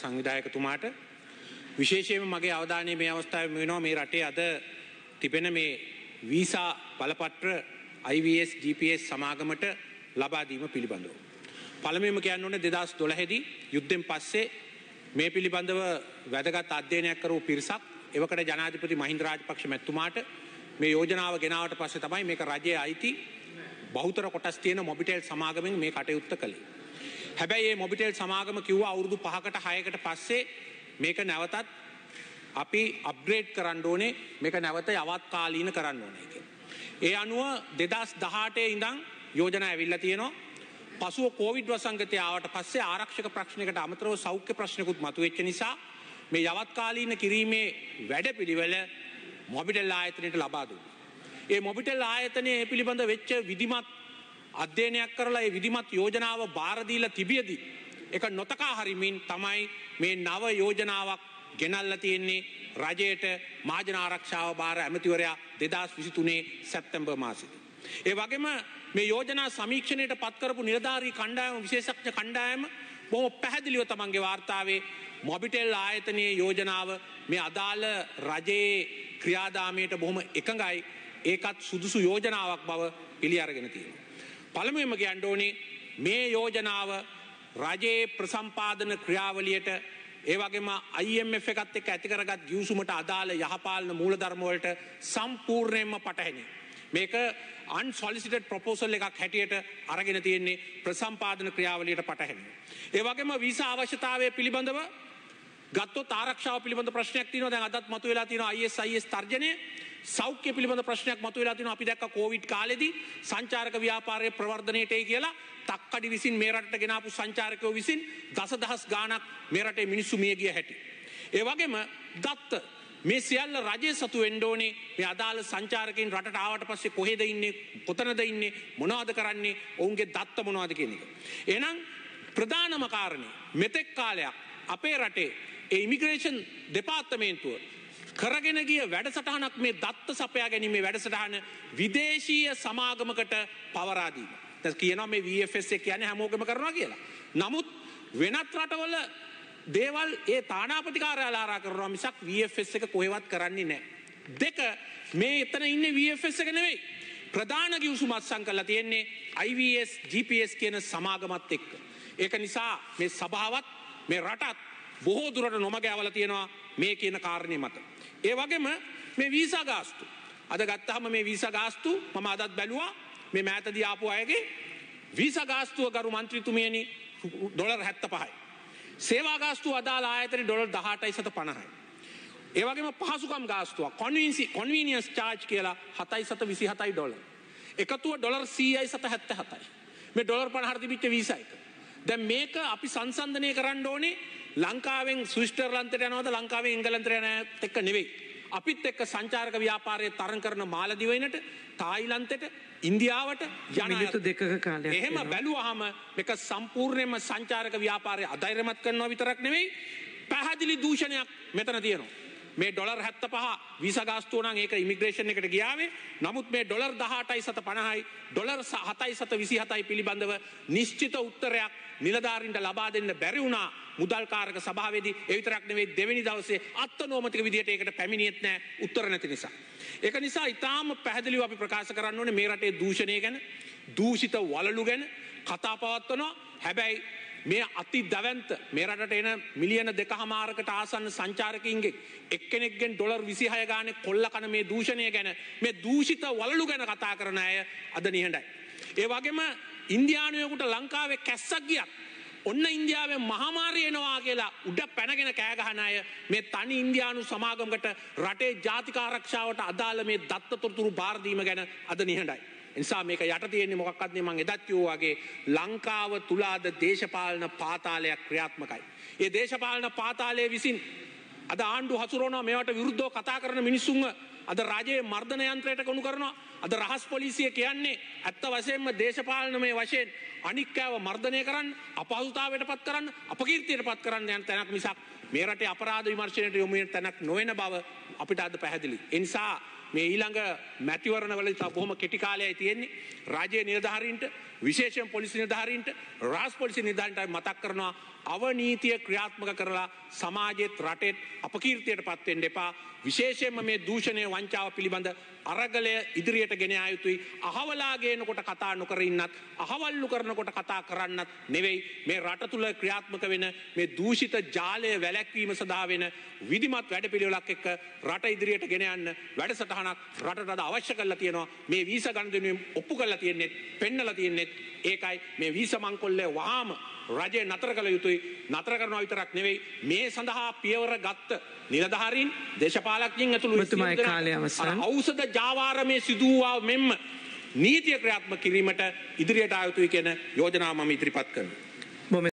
සංවිධායකතුමාට විශේෂයෙන්ම මගේ අවධානය මේ අවස්ථාවේ වෙනවා මේ රටේ අද තිබෙන මේ වීසා බලපත්‍ර IVS GPS සමාගමට ලබා දීම පිළිබඳව. පළමුවෙන්ම කියන්න ඕනේ 2012 දී යුද්ධෙන් පස්සේ මේ පිළිබඳව වැදගත් අධ්‍යයනයක් කරපු පිරිසක් එවකට ජනාධිපති මහින්ද රාජපක්ෂ මැතිතුමාට මේ යෝජනාව ගෙනාවට පස්සේ තමයි මේක රජයේ අයිති බහුතර කොටස් තියෙන මොබිටෙල් සමාගමෙන් මේ කටයුත්ත කළේ. හැබැයි මේ මොබිටෙල් සමාගම කිව්වා අවුරුදු 5කට 6කට පස්සේ මේක නැවතත් අපි අප්ග්‍රේඩ් කරන්න ඕනේ මේක නැවත යවත් කාලීන කරන්න ඕනේ කියලා. ඒ අනුව 2018 ඉඳන් යෝජනා ඇවිල්ලා තියෙනවා. පසුව කෝවිඩ් වසංගතය ආවට පස්සේ ආරක්ෂක ප්‍රශ්නයකට අමතරව සෞඛ්‍ය ප්‍රශ්නකුත් මතුවෙච්ච නිසා මේ යවත් කාලීන කිරීමේ වැඩපිළිවෙල මොබිටෙල් ආයතනයට ලබා දුන්නා. ඒ මොබිටෙල් ආයතනය ඒ පිළිබඳ වෙච්ච විධිමත් අධ්‍යයනයක් කරලා ඒ විධිමත් යෝජනාව බාර දීලා තිබියදී ඒක නොතකා හරිමින් තමයි මේ නව යෝජනාවක් ගෙනල්ලා තියෙන්නේ රජයට මාජන ආරක්ෂාව බාර ඇමතිවරයා 2023 සැප්තැම්බර් මාසෙදී. ඒ වගේම මේ යෝජනා සමීක්ෂණයට පත් කරපු නිලධාරී කණ්ඩායම විශේෂඥ කණ්ඩායම බොහොම පැහැදිලිව තමන්ගේ වාර්තාවේ මොබිටෙල් ආයතනයේ යෝජනාව මේ අදාළ රජයේ ක්‍රියාදාමයට බොහොම එකඟයි ඒකත් සුදුසු යෝජනාවක් බව පිළි අරගෙන තියෙනවා. පළමුවෙන්ම කියන්න ඕනේ මේ යෝජනාව රජයේ ප්‍රසම්පාදන ක්‍රියාවලියට ඒ වගේම IMF එකත් එක්ක ඇති කරගත් ගිවිසුමට අදාළ යහපාලන මූලධර්ම වලට සම්පූර්ණයෙන්ම පටහැනි. මේක අන්සොලිසිටඩ් ප්‍රොපෝසල් එකක් හැටියට අරගෙන තියෙන්නේ ප්‍රසම්පාදන ක්‍රියාවලියට පටහැනි. ඒ වගේම වීසා අවශ්‍යතාවය පිළිබඳව ගත්තොත් ආරක්ෂාව පිළිබඳ ප්‍රශ්නයක් තියෙනවා. දැන් අදත් මතුවලා තියෙනවා ISIS තර්ජනය. සෞඛ්‍ය පිළිබඳ ප්‍රශ්නයක් මතුවලා තියෙනවා. අපි දැක්ක කොවිඩ් කාලෙදී සංචාරක ව්‍යාපාරයේ ප්‍රවර්ධනයටයි කියලා තක්කඩි විසින් මේ රටට ගෙනාපු සංචාරකයෝ විසින් දසදහස් ගාණක් මේ රටේ මිනිස්සු මිය ගිය හැටි. ඒ වගේම දත්ත මේ සියල්ල රජය සතු වෙන්න ඕනේ. මේ අදාළ සංචාරකයන් රටට ආවට පස්සේ කොහෙද ඉන්නේ? කොතනද ඉන්නේ? මොනවද කරන්නේ? ඔවුන්ගේ දත්ත මොනවද කියන එක. එහෙනම් ප්‍රධානම කාරණේ මෙතෙක් කාලයක් අපේ රටේ ඒ ඉමිග්‍රේෂන් දෙපාර්තමේන්තුව කරගෙන ගිය වැඩසටහනක් මේ දත්ත සපයා ගැනීමේ වැඩසටහන විදේශීය සමාගමකට පවරාදීම. දැන් කියනවා මේ VFS එක කියන්නේ හැමෝගෙම කරනවා කියලා. නමුත් වෙනත් රටවල දේවල් ඒ තානාපති කාර්යාල ආරා කරනවා මිසක් VFS එක කොහෙවත් කරන්නේ නැහැ. දෙක මේ එතන ඉන්නේ VFS එක නෙවෙයි. ප්‍රධාන ගිවිසුම අත්සන් කරලා තියෙන්නේ IVS GPS කියන සමාගමත් එක්ක. ඒක නිසා මේ සභාවත් මේ රටත් බොහෝ දුරට නොමග ඇවල තියෙනවා මේ කියන කාරණය මත. ඒ වගේම මේ වීසා ගාස්තු. අද ගත්තහම මේ වීසා ගාස්තු මම අදත් බැලුවා මේ මෑතදී ආපු අයගේ වීසා ගාස්තුව ගරු මන්ත්‍රීතුමියනි ඩොලර් 75යි. සේවා ගාස්තුව අදාළ ආයතනයේ ඩොලර් 18යි සත 50යි. ඒ වගේම පහසුකම් ගාස්තුව කොන්වීන්සි කොන්වීනියන්ස් චාර්ජ් කියලා 7යි සත 27යි ඩොලර්. එකතුව ඩොලර් 100යි සත 77යි. මේ ඩොලර් 50ට තිබිච්ච වීසා එක. දැන් මේක අපි සංසන්දනය කරන්න ඕනේ ලංකාවෙන් ස්විස්ටර්ලන්තයට යනවද ලංකාවෙන් එංගලන්තයට යනත් එක්ක නෙවෙයි. අපිත් එක්ක සංචාරක ව්‍යාපාරයේ තරම් කරන මාලදිවයිනට තායිලන්තයට ඉන්දියාවට මිනිත්තු දෙකක කාලයක් එහෙම. බැලුවහම මේක සම්පූර්ණයෙන්ම සංචාරක ව්‍යාපාරය අධෛර්යමත් කරනවා විතරක් නෙවෙයි පැහැදිලි දූෂණයක් මෙතන තියෙනවා. මේ ඩොලර් 75 වීසා ගාස්තුව නම් ඒක ඉමිග්‍රේෂන් එකට ගියාවේ. නමුත් මේ ඩොලර් 18යි සත 50යි ඩොලර් 7යි සත 27යි පිළිබඳව නිශ්චිත උත්තරයක් නිලධාරීන්ට ලබා දෙන්න බැරි වුණා මුදල්කාරක සභාවේදී. ඒ විතරක් නෙවෙයි දෙවෙනි දවසේ අත්නෝමතික විදියට ඒකට පැමිණියෙත් නැහැ උත්තර නැති නිසා. ඒක නිසා ඊටාම පැහැදිලිව අපි ප්‍රකාශ කරන්න ඕනේ මේ රටේ දූෂණය ගැන, දූෂිත වලලු ගැන කතා පවත්වනවා. හැබැයි මේ අති දැවන්ත මේ රටට එන මිලියන දෙකහමාරකට ආසන්න සංචාරකින්ගේ එක්කෙනෙක්ගෙන් ඩොලර් විසිහය ගානේ කොල්ල කන මේ දූෂණය ගැන මේ දූෂිත වලලු ගැන කතා කරන අය අද නිහඬයි. ඒ වගේම ඉන්දියානුවකුට ලංකාවේ කැස්සක් ගියක් ඔන්න ඉන්දියාවේ මහමාරය එනවා කියලා උඩ පැනගෙන කෑගහන අය මේ තනි ඉන්දයානු සමාගමකට රටේ ජාතිකාරක්ෂාවට අදාළ මේ දත්තතොරතුරු භාරදීම ගැන අද නිහඬයි. නිසා මේක යට තියෙන්නේ මොකක්වත්න්නේ මං එදත් කිව්වා වගේ ලංකාව තුලාද දේශපාලන පාතාලයක් ක්‍රියාත්මකයි. ඒ දේශපාලන පාතාලය විසින් අද ආණ්ඩු හසුරුවනවා මේවට විරුද්ධව කතා කරන මිනිස්සුන්ව අද රජයේ මර්ධන යන්ත්‍රයට කොණු කරනවා අද රහස් පොලිසිය කියන්නේ ඇත්ත වශයෙන්ම දේශපාලනමය වශයෙන් අනික්කෑව මර්ධනය කරන්න අපහසුතාවයට පත් කරන්න අපකීර්තියට පත් කරන්න යන තැනක් මිසක් මේ රටේ අපරාධ විමර්ශනයට යොමු වෙන තැනක් නොවන බව අපිට අද පැහැදිලි. ඒ නිසා මේ ඊළඟ මැතිවරණවල බොහොම කෙටි කාලයයි තියෙන්නේ රාජ්‍ය නිලධාරීන්ට විශේෂයෙන් පොලිසි නිධාරීන්ට රාස් පොලිසි නිධාන්ටයි මතක් කරනවා අවනීතිය ක්‍රියාත්මක කරලා සමාජෙත් රටෙත් අපකීර්තියට පත්වෙන් එපා විශේෂයෙන්ම මේ දූෂණය වංචාව පිළිබඳ අරගලය ඉදිරියට ගෙන අයුතුයි අහවලාගේනකොට කතා නොකර ඉන්නත් අහවල්ලු කරනකොට කතා කරන්නත් නෙවෙයි මේ රට තුළ ක්‍රියාත්මක වෙන මේ දූෂිත ජාලය වැලැක්වීම සඳහා වෙන විදිමත් වැඩ පිළිවෙලක් එක්ක රට ඉදිරියට ගෙන යන්න වැඩසටහනක් රටට අද අවශ්‍ය කරලා තියෙනවා. මේ වීස ගණදනුවම් ඔප්පු කරලා තියෙන්නෙත් පෙන්නලා තියෙන්නෙත් ඒකයි මේ වීස මංකොල්ලේ වහාම රජය නතර කළ යුතුයි නතර කරනවා විතරක් නෙවෙයි මේ සඳහා පියවර ගත්ත නිලධාරීන් දේශපාලක්ඥින් ඇතුළු ඔබතුමාගේ කාලය අවසන්. ඖෂධ ජාවාරමය සිදුවා මෙන්ම නීතිය ක්‍රියාත්ම කිරීමට ඉදිරියට ආයුතුයි කියන යෝජනාව මම ඉදිරිපත් කරනවා.